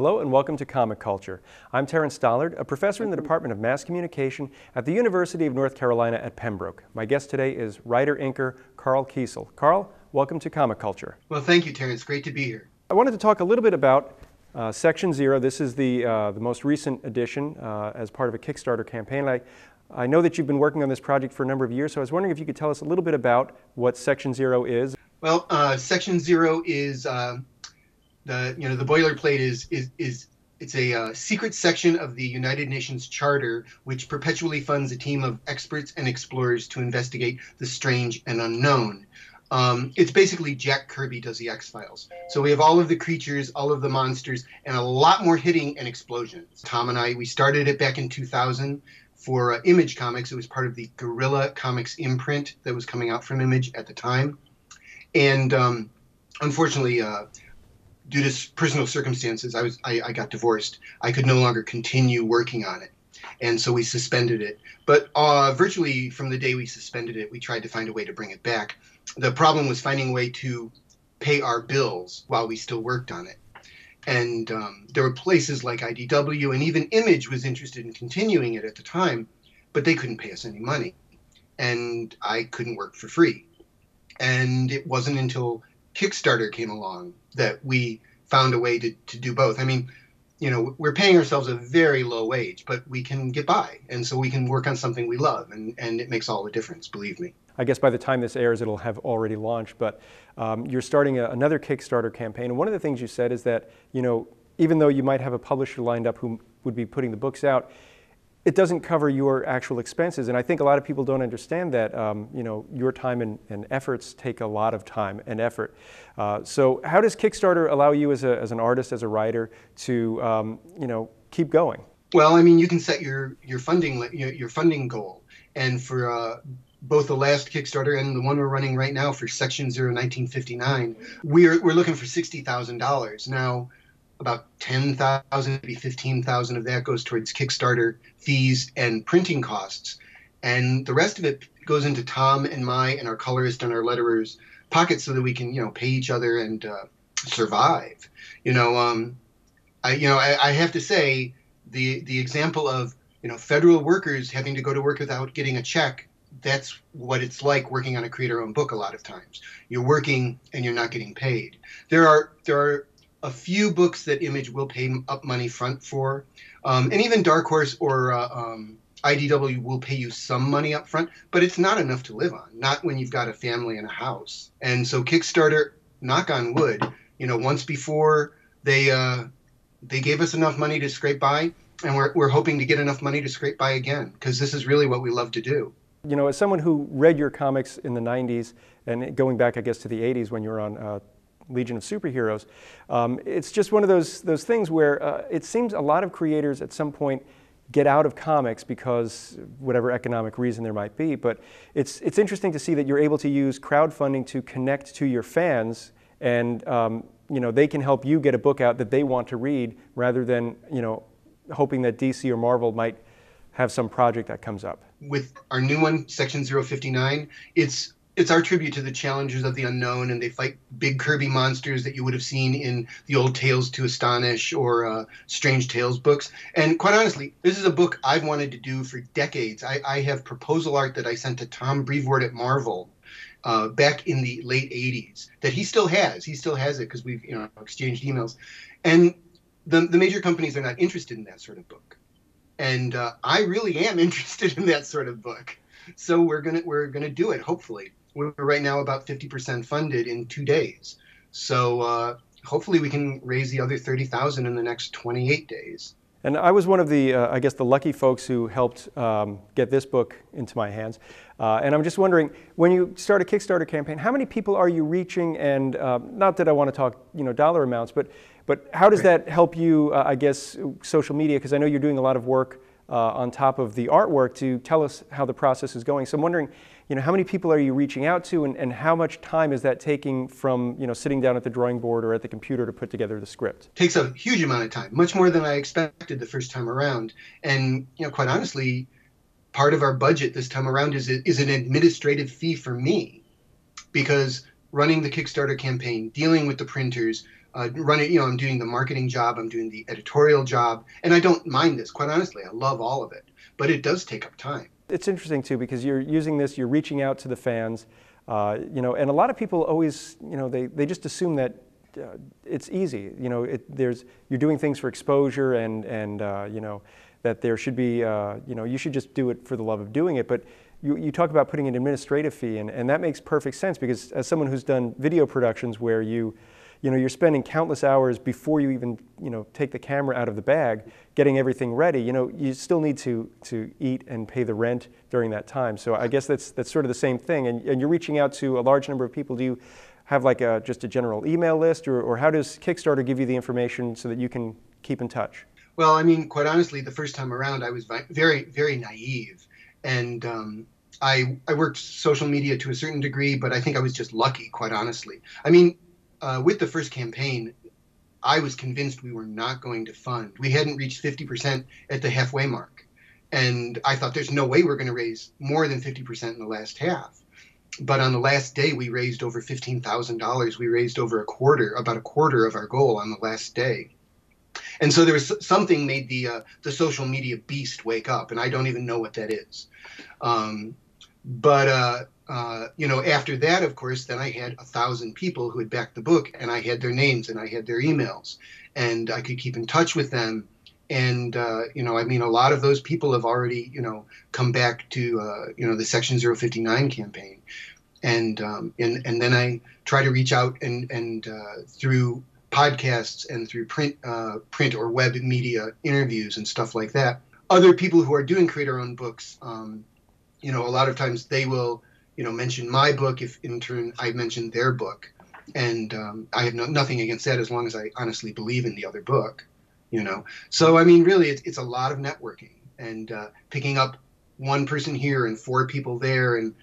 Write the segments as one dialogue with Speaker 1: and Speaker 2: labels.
Speaker 1: Hello and welcome to Comic Culture. I'm Terence Dollard, a professor in the Department of Mass Communication at the University of North Carolina at Pembroke. My guest today is writer-inker Karl Kesel. Karl, welcome to Comic Culture.
Speaker 2: Well, thank you, Terence. Great to be here.
Speaker 1: I wanted to talk a little bit about uh, Section Zero. This is the, uh, the most recent edition uh, as part of a Kickstarter campaign. I, I know that you've been working on this project for a number of years, so I was wondering if you could tell us a little bit about what Section Zero is.
Speaker 2: Well, uh, Section Zero is uh, the you know the boilerplate is is is it's a uh, secret section of the United Nations Charter which perpetually funds a team of experts and explorers to investigate the strange and unknown. Um, it's basically Jack Kirby does the X Files. So we have all of the creatures, all of the monsters, and a lot more hitting and explosions. Tom and I, we started it back in 2000 for uh, Image Comics. It was part of the Gorilla Comics imprint that was coming out from Image at the time. And um, unfortunately, uh, due to personal circumstances, I was I, I, got divorced. I could no longer continue working on it, and so we suspended it. But uh, virtually from the day we suspended it, we tried to find a way to bring it back. The problem was finding a way to pay our bills while we still worked on it. And um, there were places like IDW and even Image was interested in continuing it at the time, but they couldn't pay us any money, and I couldn't work for free. And it wasn't until Kickstarter came along that we found a way to, to do both. I mean, you know, we're paying ourselves a very low wage, but we can get by. And so we can work on something we love, and, and it makes all the difference, believe me.
Speaker 1: I guess by the time this airs, it'll have already launched, but um, you're starting a, another Kickstarter campaign. And one of the things you said is that, you know, even though you might have a publisher lined up who would be putting the books out, it doesn't cover your actual expenses. And I think a lot of people don't understand that, um, you know, your time and, and, efforts take a lot of time and effort. Uh, so how does Kickstarter allow you as, a, as an artist, as a writer, to, um, you know, keep going?
Speaker 2: Well, I mean, you can set your, your funding your, your funding goal. And for uh, both the last Kickstarter and the one we're running right now for Section Zero 1959, we're, we're looking for $60,000. Now, about 10,000, maybe 15,000 of that goes towards Kickstarter fees and printing costs. And the rest of it goes into Tom and my and our colorist and our letterers pockets so that we can, you know, pay each other and uh, survive. You know, um, I, you know, I, I have to say the, the example of, you know, federal workers having to go to work without getting a check that's what it's like working on a creator owned book a lot of times you're working and you're not getting paid there are there are a few books that Image will pay up money front for, um, and even Dark Horse or uh, um, IDW will pay you some money up front, but it's not enough to live on. Not when you've got a family and a house. And so Kickstarter, knock on wood, you know, once before they uh, they gave us enough money to scrape by, and we're we're hoping to get enough money to scrape by again because this is really what we love to do.
Speaker 1: You know, as someone who read your comics in the '90s and going back, I guess, to the '80s when you were on. Uh, Legion of Superheroes. Um, it's just one of those, those things where uh, it seems a lot of creators at some point get out of comics because whatever economic reason there might be. But it's, it's interesting to see that you're able to use crowdfunding to connect to your fans and um, you know, they can help you get a book out that they want to read rather than you know, hoping that DC or Marvel might have some project that comes up.
Speaker 2: With our new one, Section 059, it's it's our tribute to the challengers of the unknown, and they fight big Kirby monsters that you would have seen in the old Tales to Astonish or uh, Strange Tales books. And quite honestly, this is a book I've wanted to do for decades. I, I have proposal art that I sent to Tom Brevoort at Marvel uh, back in the late 80s that he still has. He still has it because we've you know exchanged emails. And the, the major companies are not interested in that sort of book. And uh, I really am interested in that sort of book. So we're gonna we're gonna do it hopefully we're right now about 50% funded in two days. So uh, hopefully we can raise the other 30,000 in the next 28 days.
Speaker 1: And I was one of the, uh, I guess, the lucky folks who helped um, get this book into my hands. Uh, and I'm just wondering, when you start a Kickstarter campaign, how many people are you reaching? And uh, not that I want to talk, you know, dollar amounts, but but how does that help you? Uh, I guess social media, because I know you're doing a lot of work uh, on top of the artwork to tell us how the process is going. So I'm wondering, you know, how many people are you reaching out to and, and how much time is that taking from, you know, sitting down at the drawing board or at the computer to put together the script?
Speaker 2: Takes a huge amount of time, much more than I expected the first time around. And, you know, quite honestly, part of our budget this time around is, is an administrative fee for me because running the Kickstarter campaign, dealing with the printers, uh, running. You know, I'm doing the marketing job, I'm doing the editorial job, and I don't mind this. Quite honestly, I love all of it, but it does take up time.
Speaker 1: It's interesting too because you're using this, you're reaching out to the fans, uh, you know, and a lot of people always, you know, they, they just assume that uh, it's easy. You know, it, there's you're doing things for exposure and and uh, you know that there should be uh, you know you should just do it for the love of doing it. But you, you talk about putting an administrative fee, and, and that makes perfect sense because as someone who's done video productions where you you know you're spending countless hours before you even you know take the camera out of the bag getting everything ready you know you still need to to eat and pay the rent during that time. So i guess that's that's sort of the same thing. And, and you're reaching out to a large number of people. Do you have like a, just a general email list or, or how does kickstarter give you the information so that you can keep in touch?
Speaker 2: Well i mean quite honestly the first time around i was very very naive. And um, I, I worked social media to a certain degree, but I think I was just lucky, quite honestly. I mean, uh, with the first campaign, I was convinced we were not going to fund. We hadn't reached 50% at the halfway mark. And I thought there's no way we're going to raise more than 50% in the last half. But on the last day, we raised over $15,000. We raised over a quarter, about a quarter of our goal on the last day. And so there was something made the uh, the social media beast wake up, and I don't even know what that is. Um, but uh, uh, you know, after that, of course, then I had a thousand people who had backed the book, and I had their names and I had their emails, and I could keep in touch with them. And uh, you know, I mean, a lot of those people have already, you know, come back to uh, you know the Section 059 campaign, and um, and and then I try to reach out and and uh, through podcasts and through print uh, print or web media interviews and stuff like that. Other people who are doing create creator-owned books, um, you know, a lot of times they will you know, mention my book if in turn I mention their book. And um, I have no, nothing against that as long as I honestly believe in the other book, you know. So, I mean, really, it's, it's a lot of networking and uh, picking up one person here and four people there. And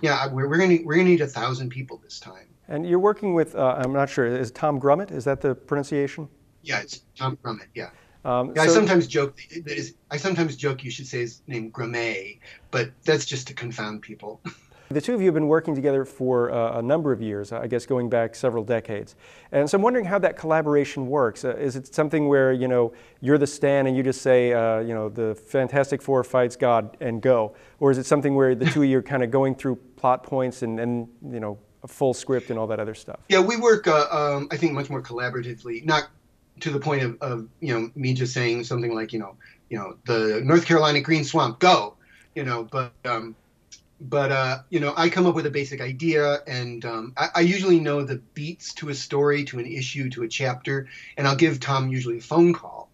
Speaker 2: yeah, we're, we're gonna we're gonna need a thousand people this time.
Speaker 1: And you're working with, uh, I'm not sure, is Tom Grummett? Is that the pronunciation?
Speaker 2: Yeah, it's Tom Grummett, yeah. Um, yeah, so, I sometimes joke that is, I sometimes joke you should say his name Grumet, but that's just to confound people.
Speaker 1: The two of you have been working together for uh, a number of years, I guess going back several decades. And so I'm wondering how that collaboration works. Uh, is it something where, you know, you're the Stan and you just say, uh, you know, the Fantastic Four fights God and go? Or is it something where the two of you are kind of going through plot points and, and you know, a full script and all that other stuff?
Speaker 2: Yeah, we work, uh, um, I think, much more collaboratively, not to the point of, of, you know, me just saying something like, you know, you know, the North Carolina Green Swamp, go, you know, but um, but uh, you know, I come up with a basic idea, and um, I, I, usually know the beats to a story, to an issue, to a chapter, and I'll give Tom usually a phone call,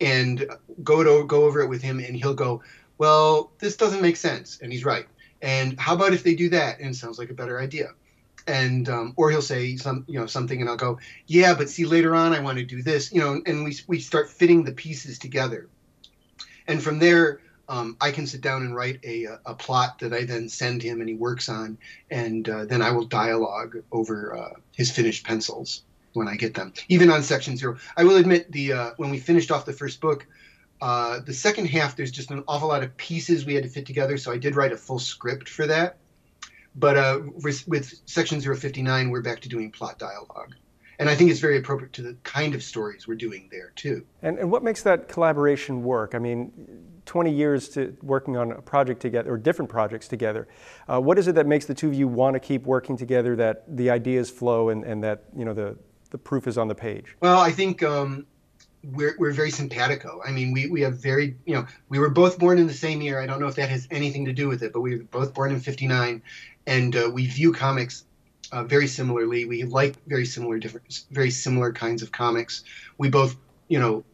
Speaker 2: and go to go over it with him, and he'll go, "Well, this doesn't make sense," and he's right. And how about if they do that? And it sounds like a better idea. And um, or he'll say some you know something, and I'll go, "Yeah, but see later on, I want to do this," you know, and we we start fitting the pieces together, and from there um, I can sit down and write a, a plot that I then send him and he works on, and uh, then I will dialogue over uh, his finished pencils when I get them. Even on section zero, I will admit the uh, when we finished off the first book, uh, the second half there's just an awful lot of pieces we had to fit together. So I did write a full script for that. But uh, with, with section 059, we're back to doing plot dialogue and I think it's very appropriate to the kind of stories we're doing there too.
Speaker 1: And, and what makes that collaboration work? I mean, 20 years to working on a project together or different projects together. Uh, what is it that makes the two of you want to keep working together? That the ideas flow and, and that you know the the proof is on the page.
Speaker 2: Well, I think um, we're we're very simpatico. I mean, we we have very you know we were both born in the same year. I don't know if that has anything to do with it, but we were both born in '59, and uh, we view comics uh, very similarly. We like very similar different, very similar kinds of comics. We both, you know,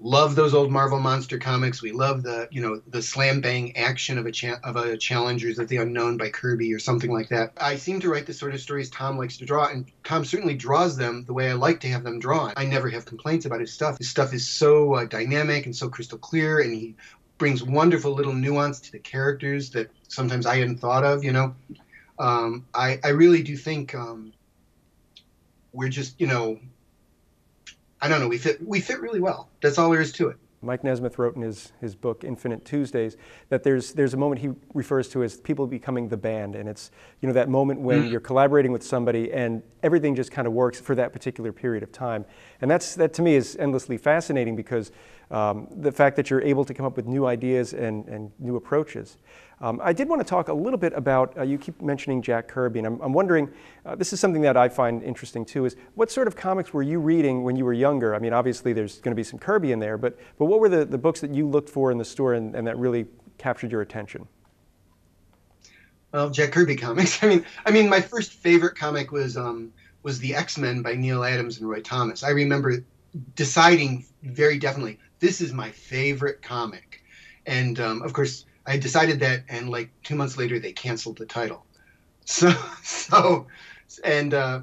Speaker 2: love those old Marvel monster comics. We love the you know the slam bang action of a cha- of a Challengers of the Unknown by Kirby or something like that. I seem to write the sort of stories Tom likes to draw, and Tom certainly draws them the way I like to have them drawn. I never have complaints about his stuff. His stuff is so uh, dynamic and so crystal clear, and he brings wonderful little nuance to the characters that sometimes I hadn't thought of. You know, um, I I really do think. Um, we're just, you know, I don't know. We fit we fit really well. That's all there is to it.
Speaker 1: Mike Nesmith wrote in his, his book Infinite Tuesdays that there's there's a moment he refers to as people becoming the band, and it's you know that moment when mm. you're collaborating with somebody and everything just kind of works for that particular period of time, and that's that to me is endlessly fascinating because um, the fact that you're able to come up with new ideas and, and new approaches. Um, I did want to talk a little bit about, uh, you keep mentioning Jack Kirby, and I'm, I'm wondering, uh, this is something that I find interesting too, is what sort of comics were you reading when you were younger? I mean, obviously there's going to be some Kirby in there, but, but what were the, the books that you looked for in the store and, and that really captured your attention?
Speaker 2: Well, Jack Kirby comics. I mean, I mean, my first favorite comic was um, was the X Men by Neal Adams and Roy Thomas. I remember deciding very definitely this is my favorite comic, and um, of course I decided that, and like two months later, they canceled the title. So, so, and uh,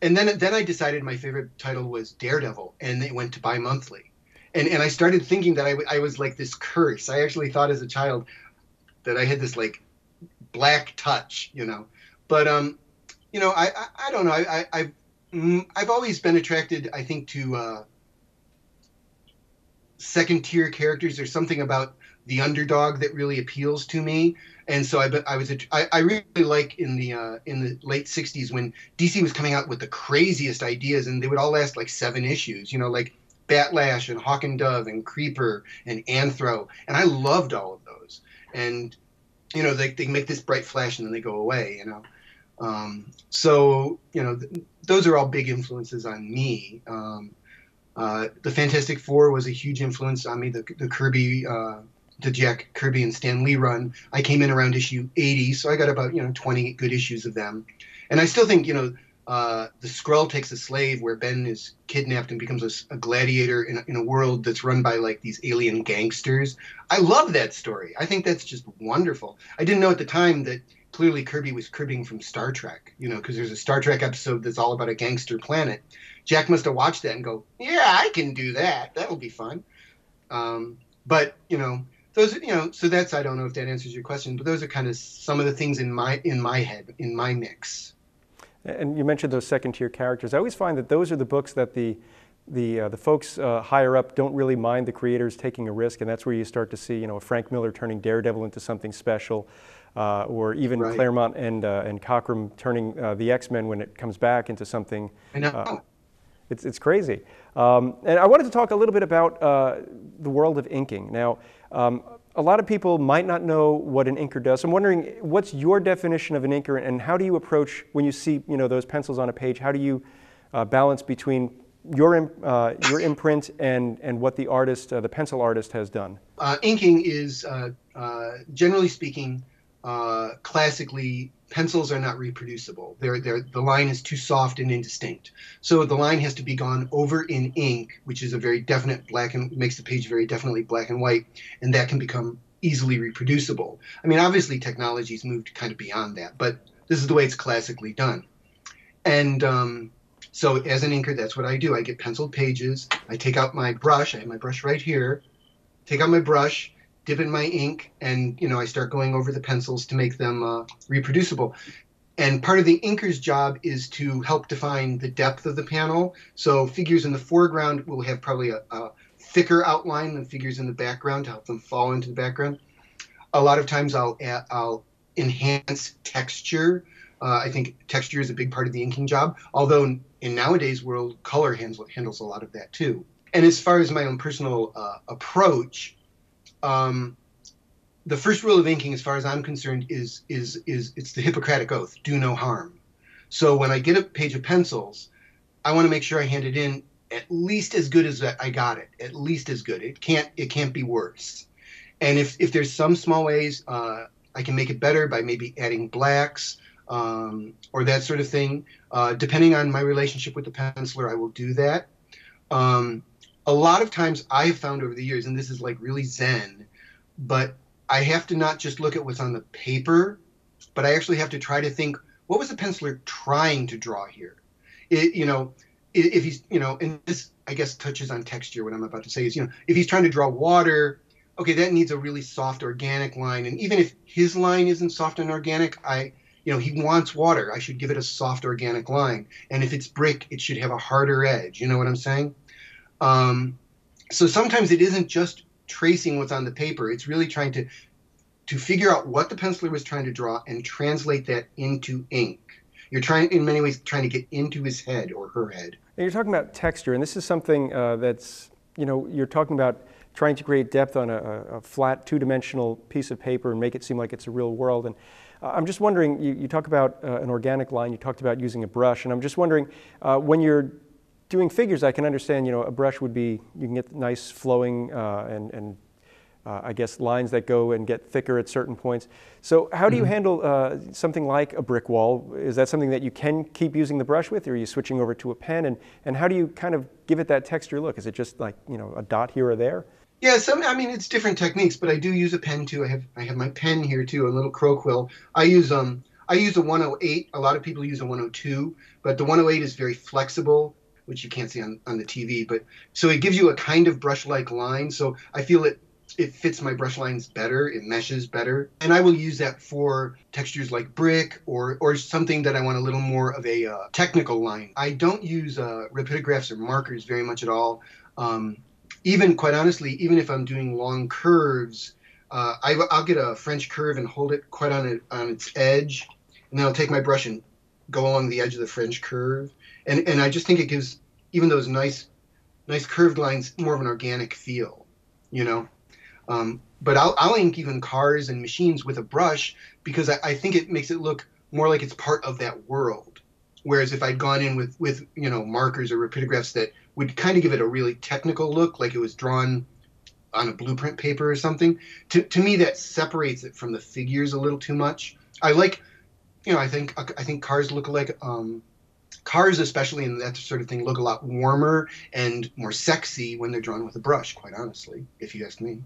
Speaker 2: and then then I decided my favorite title was Daredevil, and it went to bi-monthly, and and I started thinking that I, I was like this curse. I actually thought as a child that I had this like black touch, you know. But um, you know, I I, I don't know. I, I I've mm, I've always been attracted, I think, to uh, second tier characters. There's something about the underdog that really appeals to me. And so I, I was, I, I really like in the uh, in the late '60s when DC was coming out with the craziest ideas, and they would all last like seven issues. You know, like Bat Lash and Hawk and Dove and Creeper and Anthro, and I loved all of those. And you know, they they make this bright flash and then they go away. You know, um, so you know, th- those are all big influences on me. Um, uh, the Fantastic Four was a huge influence on me. The, the Kirby uh, the Jack Kirby and Stan Lee run. I came in around issue 80, so I got about you know 20 good issues of them. And I still think you know uh, the Skrull takes a slave, where Ben is kidnapped and becomes a, a gladiator in in a world that's run by like these alien gangsters. I love that story. I think that's just wonderful. I didn't know at the time that clearly Kirby was cribbing from Star Trek, you know, because there's a Star Trek episode that's all about a gangster planet. Jack must have watched that and go, yeah, I can do that. That'll be fun. Um, but you know, those you know so that's i don't know if that answers your question but those are kind of some of the things in my in my head in my mix
Speaker 1: and you mentioned those second tier characters i always find that those are the books that the the, uh, the folks uh, higher up don't really mind the creators taking a risk, and that's where you start to see, you know, Frank Miller turning Daredevil into something special, uh, or even right. Claremont and uh, and Cockrum turning uh, the X Men when it comes back into something.
Speaker 2: I know. Uh,
Speaker 1: it's it's crazy. Um, and I wanted to talk a little bit about the world of inking. Now, um, a lot of people might not know what an inker does. I'm wondering, what's your definition of an inker, and how do you approach when you see you know those pencils on a page? How do you uh, balance between your uh, your imprint and and what the artist, uh, the pencil artist, has done?
Speaker 2: Uh, inking is, uh, uh, generally speaking, classically pencils are not reproducible. They're, they're, the line is too soft and indistinct. So the line has to be gone over in ink, which is a very definite black and makes the page very definitely black and white, and that can become easily reproducible. I mean, obviously technology's moved kind of beyond that, but this is the way it's classically done. And um, so as an inker, that's what I do. I get penciled pages. I take out my brush. I have my brush right here. Take out my brush dip in my ink and you know i start going over the pencils to make them uh, reproducible. And part of the inker's job is to help define the depth of the panel. So figures in the foreground will have probably a, a thicker outline than figures in the background to help them fall into the background. A lot of times i'll add, i'll enhance texture. Uh, i think texture is a big part of the inking job although in, in nowadays world color handles, handles a lot of that too. And as far as my own personal uh, approach um, the first rule of inking, as far as I'm concerned, is is is it's the Hippocratic oath: do no harm. So when I get a page of pencils, I want to make sure I hand it in at least as good as I got it. At least as good. It can't it can't be worse. And if if there's some small ways uh, I can make it better by maybe adding blacks um, or that sort of thing, uh, depending on my relationship with the penciler, I will do that. Um, a lot of times I've found over the years, and this is like really zen, but I have to not just look at what's on the paper, but I actually have to try to think what was the penciler trying to draw here? It, you know, if he's, you know, and this I guess touches on texture. What I'm about to say is, you know, if he's trying to draw water, okay, that needs a really soft organic line. And even if his line isn't soft and organic, I, you know, he wants water. I should give it a soft organic line. And if it's brick, it should have a harder edge. You know what I'm saying? Um, so sometimes it isn't just tracing what's on the paper. It's really trying to to figure out what the penciler was trying to draw and translate that into ink. You're trying, in many ways, trying to get into his head or her head.
Speaker 1: And you're talking about texture, and this is something uh, that's, you know, you're talking about trying to create depth on a, a flat two-dimensional piece of paper and make it seem like it's a real world. And uh, I'm just wondering, you, you talk about uh, an organic line, you talked about using a brush, and I'm just wondering, uh, when you're doing figures, I can understand, you know, a brush would be, you can get nice flowing uh, and, and uh, I guess, lines that go and get thicker at certain points. So how do you mm-hmm. handle uh, something like a brick wall? Is that something that you can keep using the brush with, or are you switching over to a pen? And, and how do you kind of give it that texture look? Is it just like, you know, a dot here or there?
Speaker 2: Yeah, some. I mean, it's different techniques, but I do use a pen too. I have I have my pen here too, a little crow quill. I use um I use a 108. A lot of people use a 102, but the 108 is very flexible, which you can't see on, on the TV. But so it gives you a kind of brush-like line. So I feel it it fits my brush lines better, it meshes better. And I will use that for textures like brick or, or something that I want a little more of a uh, technical line. I don't use uh, rapidographs or markers very much at all. Um, even, quite honestly, even if I'm doing long curves, uh, I, will get a French curve and hold it quite on, it, on its edge. And then I'll take my brush and go along the edge of the French curve. And, and I just think it gives even those nice, nice curved lines more of an organic feel, you know? Um, but I'll, I'll, ink even cars and machines with a brush because I, I, think it makes it look more like it's part of that world. Whereas if I'd gone in with, with you know markers or rapidographs that would kind of give it a really technical look, like it was drawn on a blueprint paper or something, to, to me that separates it from the figures a little too much. I like, you know, I think I think cars look like um, cars especially and that sort of thing look a lot warmer and more sexy when they're drawn with a brush quite honestly if you ask me.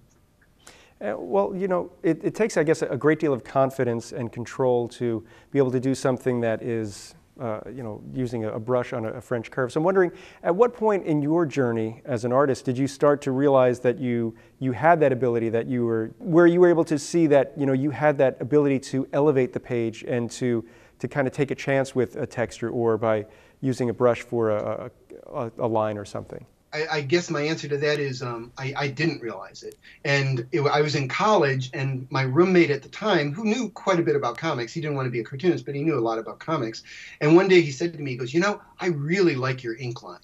Speaker 1: Uh, well, you know, it, it, takes, I guess, a great deal of confidence and control to be able to do something that is, uh, you know, using a, brush on a, a, French curve. So I'm wondering, at what point in your journey as an artist did you start to realize that you you had that ability, that you were, where you were able to see that, you know, you had that ability to elevate the page and to to kind of take a chance with a texture or by using a brush for a, a, a line or something?
Speaker 2: I, I, guess my answer to that is um, I, I, didn't realize it. And it, I was in college, and my roommate at the time, who knew quite a bit about comics, he didn't want to be a cartoonist, but he knew a lot about comics. And one day he said to me, he goes, You know, I really like your ink line.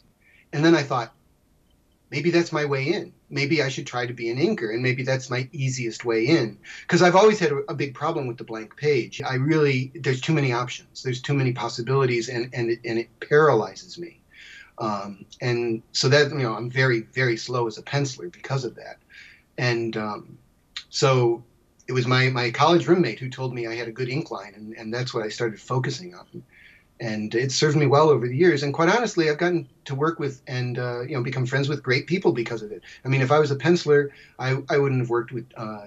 Speaker 2: And then I thought, maybe that's my way in. Maybe I should try to be an inker, and maybe that's my easiest way in. Because I've always had a, a, big problem with the blank page. I really, there's too many options, there's too many possibilities, and, and, it, and it paralyzes me. Um, and so that you know I'm very very slow as a penciler because of that. And um, so it was my my college roommate who told me I had a good ink line, and, and that's what I started focusing on. And it served me well over the years. And quite honestly, I've gotten to work with and uh, you know become friends with great people because of it. I mean, if I was a penciler, I, I wouldn't have worked with uh,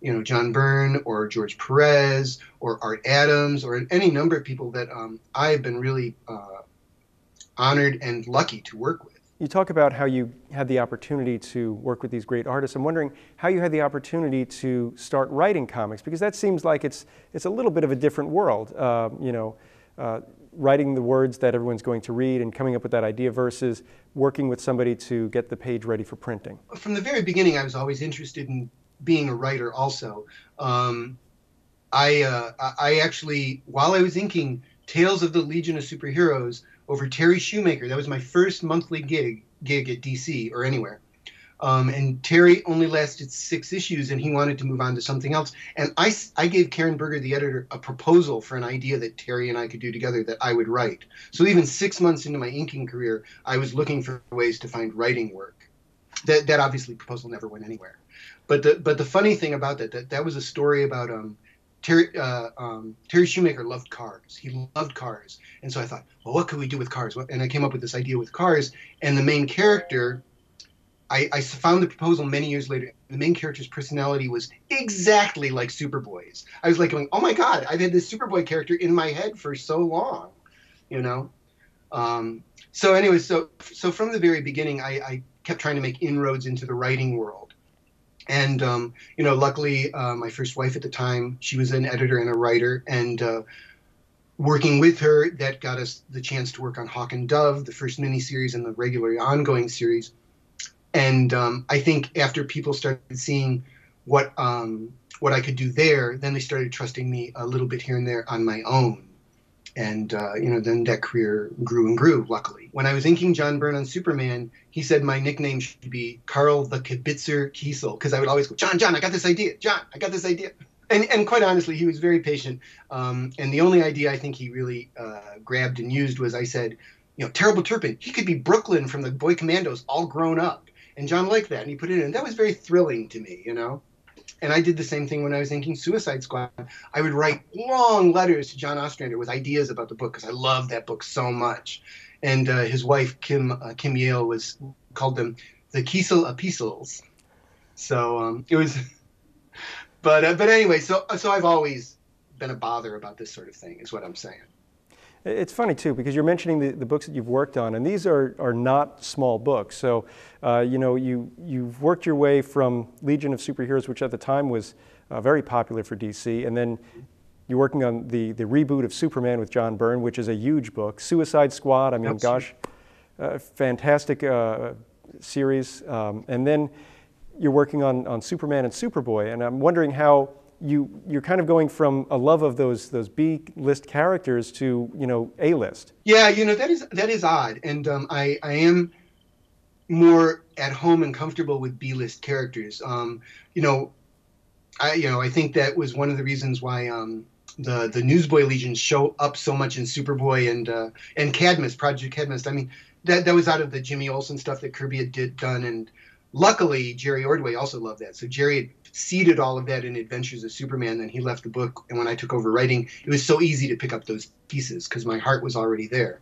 Speaker 2: you know John Byrne or George Perez or Art Adams or any number of people that um, I've been really uh, honored and lucky to work with.
Speaker 1: You talk about how you had the opportunity to work with these great artists. I'm wondering how you had the opportunity to start writing comics because that seems like it's it's a little bit of a different world. Uh, you know, uh, writing the words that everyone's going to read and coming up with that idea versus working with somebody to get the page ready for printing.
Speaker 2: From the very beginning, I was always interested in being a writer. Also, um, I uh, I actually while I was inking Tales of the Legion of Superheroes over Terry Shoemaker. That was my first monthly gig gig at DC or anywhere. Um, and Terry only lasted six issues, and he wanted to move on to something else. And I, I gave Karen Berger, the editor, a proposal for an idea that Terry and I could do together that I would write. So even six months into my inking career, I was looking for ways to find writing work. That that obviously proposal never went anywhere. But the but the funny thing about that that that was a story about um, Terry, uh, um, Terry Shoemaker loved cars. He loved cars. And so I thought, well, what could we do with cars? And I came up with this idea with cars. And the main character, I, I found the proposal many years later. The main character's personality was exactly like Superboy's. I was like going, oh my God, I've had this Superboy character in my head for so long, you know? Um, so anyway, so, so from the very beginning, I, I kept trying to make inroads into the writing world and um, you know, luckily, uh, my first wife at the time, she was an editor and a writer, and uh, working with her, that got us the chance to work on Hawk and Dove, the first miniseries and the regular ongoing series. and um, I think after people started seeing what um, what I could do there, then they started trusting me a little bit here and there on my own. And uh, you know, then that career grew and grew. Luckily, when I was inking John Byrne on Superman, he said my nickname should be Karl the Kibitzer Kesel because I would always go, John, John, I got this idea. John, I got this idea. And, and quite honestly, he was very patient. Um, and the only idea I think he really uh, grabbed and used was I said, you know, Terrible Turpin, he could be Brooklyn from the Boy Commandos all grown up. And John liked that, and he put it in. And that was very thrilling to me, you know and I did the same thing when I was inking Suicide Squad. I would write long letters to John Ostrander with ideas about the book because I loved that book so much. And uh, his wife Kim uh, Kim Yale was called them the Kesel epistles. So um, it was, but uh, but anyway, so so I've always been a bother about this sort of thing, is what I'm saying.
Speaker 1: It's funny too because you're mentioning the, the books that you've worked on, and these are, are not small books. So, uh, you know, you you've worked your way from Legion of Superheroes, which at the time was uh, very popular for DC, and then you're working on the the reboot of Superman with John Byrne, which is a huge book. Suicide Squad, I mean, That's gosh, uh, fantastic uh, series, um, and then you're working on on Superman and Superboy, and I'm wondering how you you're kind of going from a love of those those B list characters to you know A list.
Speaker 2: Yeah, you know that is that is odd, and um, I I am more at home and comfortable with B list characters. Um, you know, I you know I think that was one of the reasons why um, the the Newsboy Legion show up so much in Superboy and uh, and Cadmus Project Cadmus. I mean that that was out of the Jimmy Olsen stuff that Kirby had did done and. Luckily, Jerry Ordway also loved that. So Jerry seeded all of that in Adventures of Superman. Then he left the book, and when I took over writing, it was so easy to pick up those pieces because my heart was already there.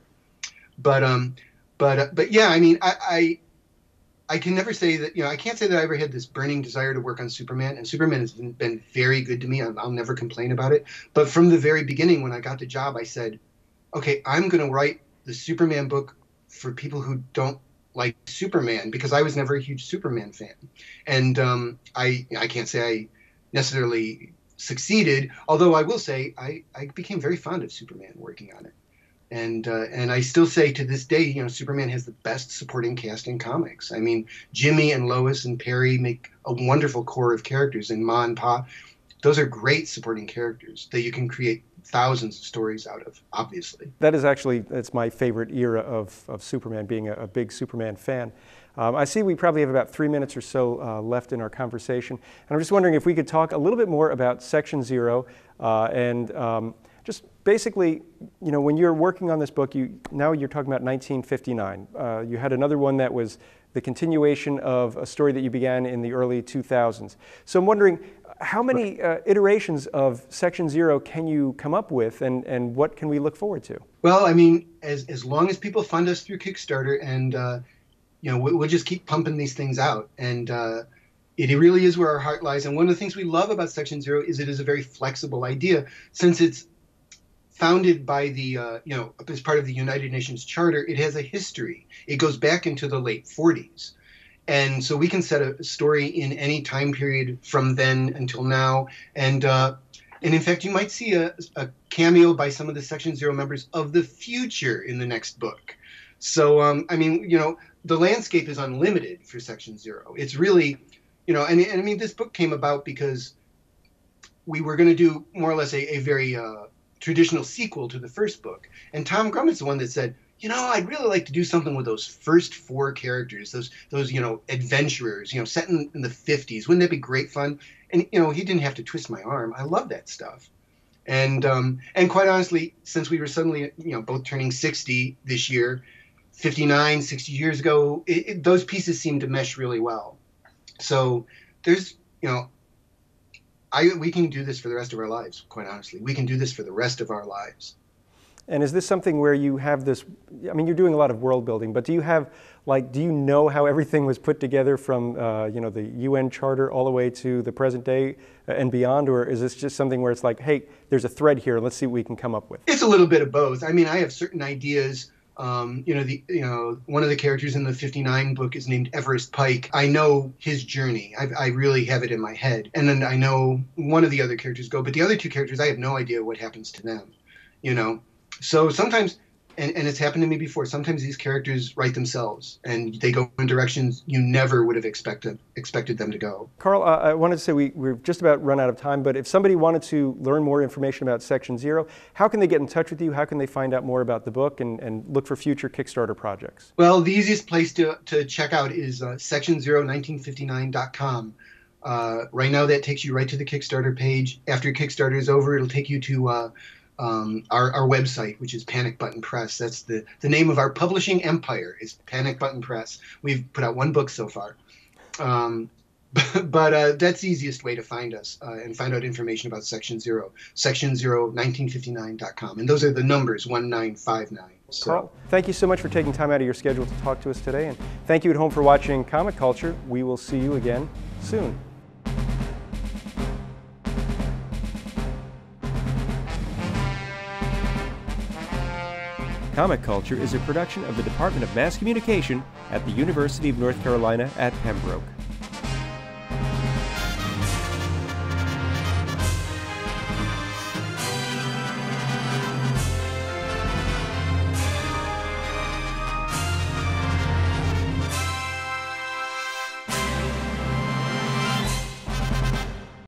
Speaker 2: But um, but uh, but yeah, I mean, I, I I can never say that you know I can't say that I ever had this burning desire to work on Superman, and Superman has been, been very good to me. I'll, I'll never complain about it. But from the very beginning, when I got the job, I said, okay, I'm going to write the Superman book for people who don't like Superman because I was never a huge Superman fan, and um, I I can't say I necessarily succeeded. Although I will say I, I became very fond of Superman working on it, and uh, and I still say to this day, you know, Superman has the best supporting cast in comics. I mean, Jimmy and Lois and Perry make a wonderful core of characters, and Ma and Pa, those are great supporting characters that you can create thousands of stories out of, obviously.
Speaker 1: That is actually, that's my favorite era of, of Superman, being a, a big Superman fan. Um, I see we probably have about three minutes or so uh, left in our conversation. And I'm just wondering if we could talk a little bit more about Section Zero uh, and um, just basically, you know, when you're working on this book, you now you're talking about 1959. Uh, you had another one that was the continuation of a story that you began in the early 2000s. So I'm wondering, how many uh, iterations of Section Zero can you come up with, and, and what can we look forward to?
Speaker 2: Well, I mean, as, as long as people fund us through Kickstarter, and uh, you know, we'll, we'll, just keep pumping these things out, and uh, it really is where our heart lies. And one of the things we love about Section Zero is it is a very flexible idea, since it's founded by the uh, you know as part of the United Nations Charter. It has a history. It goes back into the late 40s. And so we can set a story in any time period from then until now. And uh, and in fact, you might see a, a, cameo by some of the Section Zero members of the future in the next book. So um, I mean, you know, the landscape is unlimited for Section Zero. It's really, you know, and, and I mean, this book came about because we were going to do more or less a, a very uh, traditional sequel to the first book. And Tom Grummett's the one that said, you know, I'd really like to do something with those first four characters, those those you know adventurers, you know, set in, in the '50s. Wouldn't that be great fun? And you know, he didn't have to twist my arm. I love that stuff. And um, and quite honestly, since we were suddenly you know both turning 60 this year, 59, 60 years ago, it, it, those pieces seem to mesh really well. So there's you know, I we can do this for the rest of our lives. Quite honestly, we can do this for the rest of our lives.
Speaker 1: And is this something where you have this? I mean, you're doing a lot of world building, but do you have like, do you know how everything was put together from uh, you know the UN Charter all the way to the present day uh, and beyond, or is this just something where it's like, hey, there's a thread here, let's see what we can come up with?
Speaker 2: It's a little bit of both. I mean, I have certain ideas. Um, you know, the you know one of the characters in the '59 book is named Everest Pike. I know his journey. I, I really have it in my head, and then I know one of the other characters go, but the other two characters, I have no idea what happens to them. You know, so sometimes and, and it's happened to me before. Sometimes these characters write themselves, and they go in directions you never would have expected expected them to go.
Speaker 1: Karl, uh, I wanted to say we, we've just about run out of time, but if somebody wanted to learn more information about Section Zero, how can they get in touch with you? How can they find out more about the book and, and look for future Kickstarter projects?
Speaker 2: Well, the easiest place to, to check out is uh, section01959.com. Uh, right now, that takes you right to the Kickstarter page. After Kickstarter is over, it'll take you to uh, um, our, our website, which is Panic Button Press. That's the, the name of our publishing empire is Panic Button Press. We've put out one book so far. Um, but, but uh, that's the easiest way to find us uh, and find out information about Section Zero, section01959.com. And those are the numbers 1959. So.
Speaker 1: Karl, thank you so much for taking time out of your schedule to talk to us today. And thank you at home for watching Comic Culture. We will see you again soon. Comic Culture is a production of the Department of Mass Communication at the University of North Carolina at Pembroke.